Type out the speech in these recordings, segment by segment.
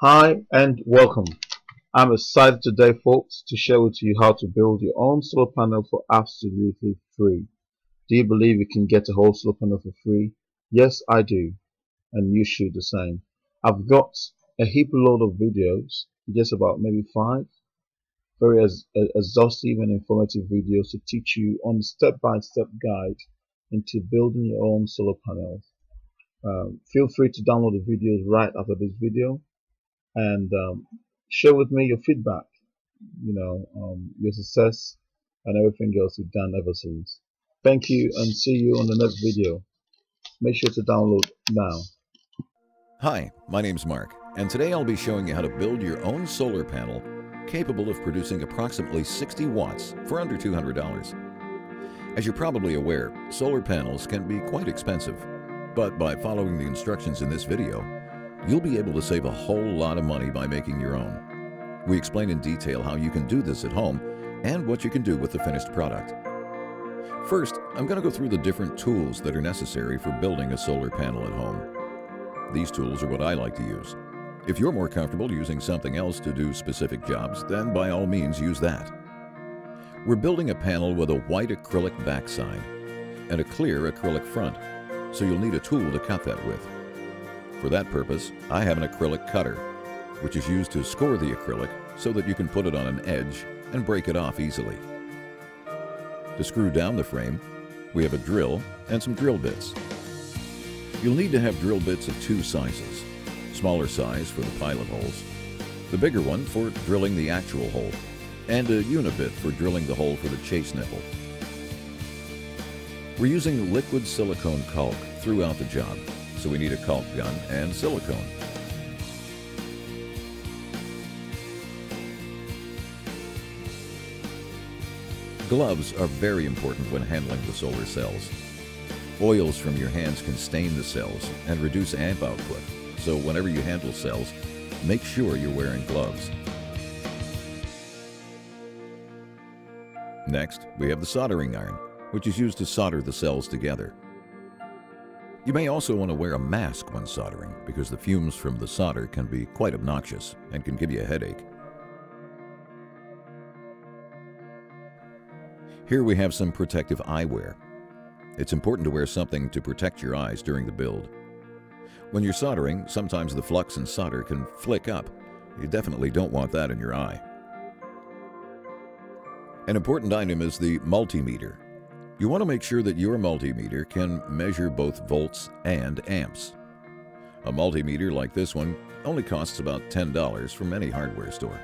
Hi and welcome. I'm excited today folks to share with you how to build your own solar panel for absolutely free. Do you believe you can get a whole solar panel for free? Yes I do and you should the same. I've got a heap load of videos, just about maybe five, very exhaustive and informative videos to teach you on step-by-step -step guide into building your own solar panels. Um, feel free to download the videos right after this video and um, share with me your feedback, you know, um, your success and everything else you've done ever since. Thank you and see you on the next video. Make sure to download now. Hi, my name's Mark, and today I'll be showing you how to build your own solar panel capable of producing approximately 60 watts for under $200. As you're probably aware, solar panels can be quite expensive, but by following the instructions in this video, You'll be able to save a whole lot of money by making your own. We explain in detail how you can do this at home and what you can do with the finished product. First, I'm going to go through the different tools that are necessary for building a solar panel at home. These tools are what I like to use. If you're more comfortable using something else to do specific jobs, then by all means use that. We're building a panel with a white acrylic backside and a clear acrylic front, so you'll need a tool to cut that with. For that purpose, I have an acrylic cutter, which is used to score the acrylic so that you can put it on an edge and break it off easily. To screw down the frame, we have a drill and some drill bits. You'll need to have drill bits of two sizes, smaller size for the pilot holes, the bigger one for drilling the actual hole, and a unibit for drilling the hole for the chase nipple. We're using liquid silicone caulk throughout the job so we need a caulk gun and silicone. Gloves are very important when handling the solar cells. Oils from your hands can stain the cells and reduce amp output, so whenever you handle cells, make sure you're wearing gloves. Next, we have the soldering iron, which is used to solder the cells together. You may also want to wear a mask when soldering because the fumes from the solder can be quite obnoxious and can give you a headache. Here we have some protective eyewear. It's important to wear something to protect your eyes during the build. When you're soldering, sometimes the flux and solder can flick up. You definitely don't want that in your eye. An important item is the multimeter, you want to make sure that your multimeter can measure both volts and amps. A multimeter like this one only costs about $10 from any hardware store.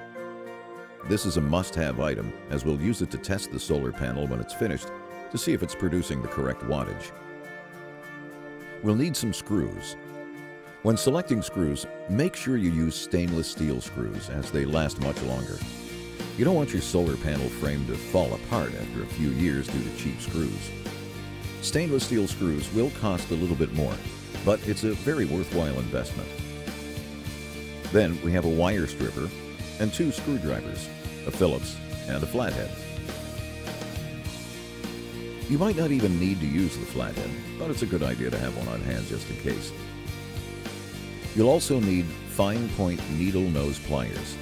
This is a must-have item as we'll use it to test the solar panel when it's finished to see if it's producing the correct wattage. We'll need some screws. When selecting screws, make sure you use stainless steel screws as they last much longer. You don't want your solar panel frame to fall apart after a few years due to cheap screws. Stainless steel screws will cost a little bit more, but it's a very worthwhile investment. Then we have a wire stripper and two screwdrivers, a Phillips and a flathead. You might not even need to use the flathead, but it's a good idea to have one on hand just in case. You'll also need fine point needle nose pliers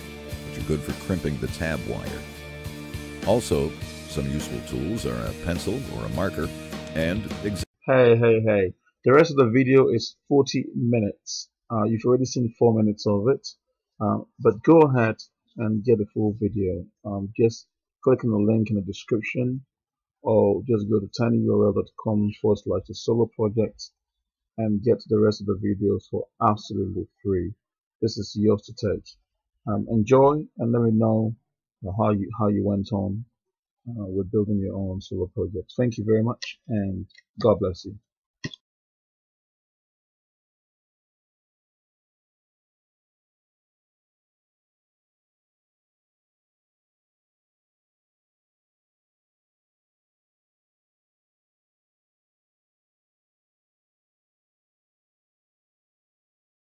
are good for crimping the tab wire. Also, some useful tools are a pencil or a marker and Hey, hey, hey. The rest of the video is 40 minutes. Uh, you've already seen 4 minutes of it. Uh, but go ahead and get the full video. Um, just click on the link in the description or just go to tinyurl.com forward slash the solar project and get the rest of the videos for absolutely free. This is yours to take um, enjoy and let me know how you how you went on uh, with building your own solar project. Thank you very much and God bless you.